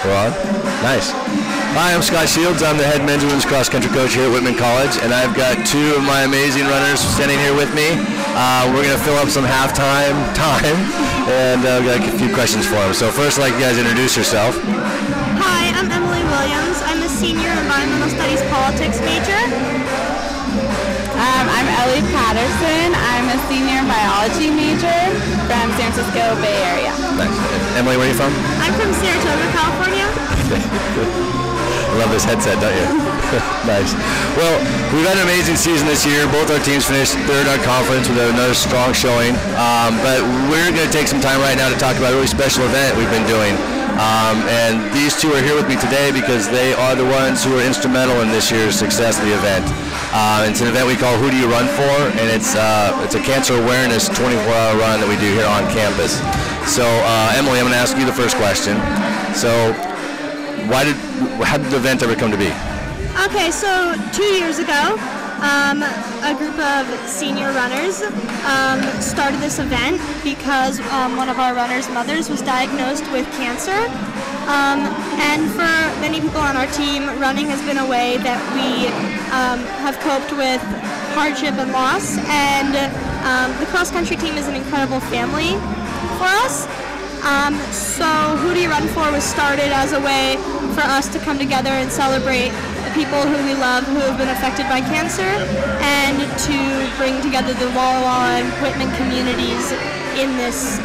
We're on? Nice. Hi, I'm Scott Shields. I'm the head men's women's cross country coach here at Whitman College, and I've got two of my amazing runners standing here with me. Uh, we're going to fill up some halftime time, and uh, I've got a few questions for them. So first, I'd like you guys introduce yourself. Hi, I'm Emily Williams. I'm a senior environmental studies politics major. I'm Ellie Patterson. I'm a senior biology major from San Francisco Bay Area. Nice. Emily, where are you from? I'm from Saratoga, California. I love this headset, don't you? nice. Well, we've had an amazing season this year. Both our teams finished third on conference with another strong showing. Um, but we're going to take some time right now to talk about a really special event we've been doing. Um, and these two are here with me today because they are the ones who are instrumental in this year's success of the event. Uh, it's an event we call Who Do You Run For? And it's, uh, it's a cancer awareness 24-hour run that we do here on campus. So, uh, Emily, I'm going to ask you the first question. So, why did how did the event ever come to be? Okay, so two years ago, um, a group of senior runners um, started this event because um, one of our runners' mothers was diagnosed with cancer. Um, and for many people on our team, running has been a way that we um, have coped with hardship and loss. And um, the cross country team is an incredible family for us. Um, so Who Do You Run For was started as a way for us to come together and celebrate the people who we love who have been affected by cancer and to bring together the Walla Walla and Whitman communities in this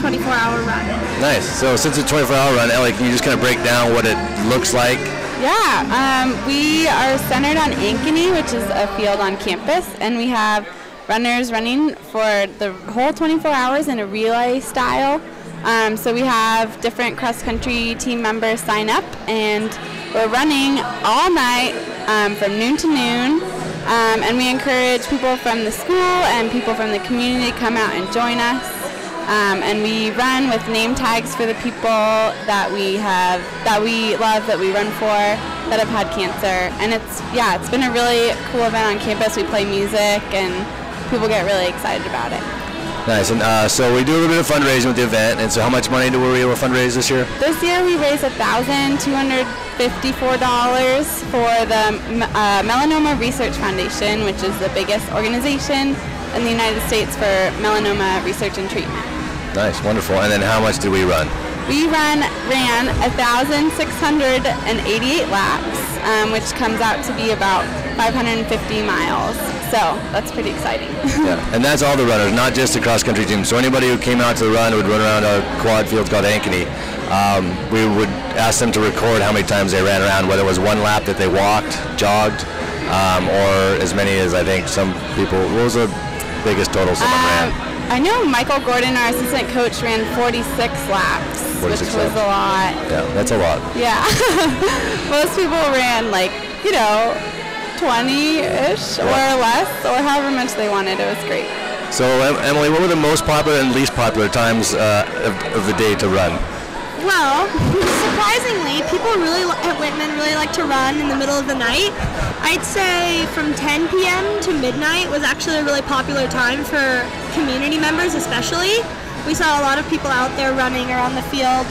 24-hour run. Nice. So since it's a 24-hour run, Ellie, can you just kind of break down what it looks like? Yeah, um, we are centered on Ankeny, which is a field on campus, and we have runners running for the whole 24 hours in a relay style. Um, so we have different cross country team members sign up, and we're running all night um, from noon to noon. Um, and we encourage people from the school and people from the community to come out and join us. Um, and we run with name tags for the people that we have, that we love, that we run for, that have had cancer. And it's, yeah, it's been a really cool event on campus. We play music and people get really excited about it. Nice. And uh, so we do a little bit of fundraising with the event. And so how much money do we able to fundraise this year? This year we raised $1,254 for the uh, Melanoma Research Foundation, which is the biggest organization in the United States for melanoma research and treatment. Nice, wonderful. And then how much did we run? We run ran 1,688 laps, um, which comes out to be about 550 miles. So that's pretty exciting. yeah, and that's all the runners, not just the cross country team. So anybody who came out to the run would run around a quad field called Ankeny. Um, we would ask them to record how many times they ran around, whether it was one lap that they walked, jogged, um, or as many as I think some people. What was the biggest total someone Um, ran? I know Michael Gordon, our assistant coach, ran 46 laps, 46 which was laps. a lot. Yeah, that's a lot. Yeah. Most people ran like, you know, 20-ish or less, or however much they wanted. It was great. So Emily, what were the most popular and least popular times uh, of, of the day to run? Well, surprisingly, people really li- at Whitman really like to run in the middle of the night. I'd say from 10 p.m. to midnight was actually a really popular time for community members, especially. We saw a lot of people out there running around the field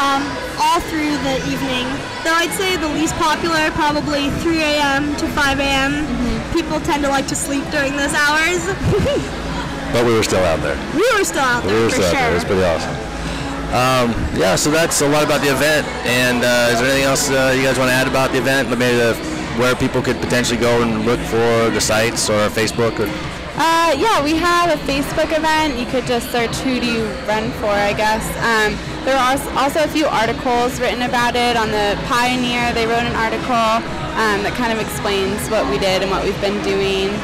um, all through the evening. Though I'd say the least popular, probably 3 a.m. to 5 a.m. People tend to like to sleep during those hours. But we were still out there. we were still out there. We were for still out sure. there. It was pretty awesome. Um, yeah, so that's a lot about the event. And uh, is there anything else uh, you guys want to add about the event? Maybe the, where people could potentially go and look for the sites or Facebook? Or, Uh, yeah, we have a Facebook event. You could just search "Who do you run for?" I guess. Um, there are also a few articles written about it on the Pioneer. They wrote an article um, that kind of explains what we did and what we've been doing.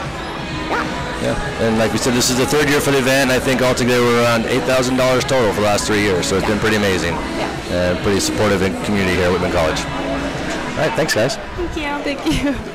Yeah. yeah. And like we said, this is the third year for the event. I think altogether we're around $8,000 total for the last three years. So it's been pretty amazing. Yeah. And pretty supportive in community here at Whitman College. All right, thanks, guys. Thank you. Thank you.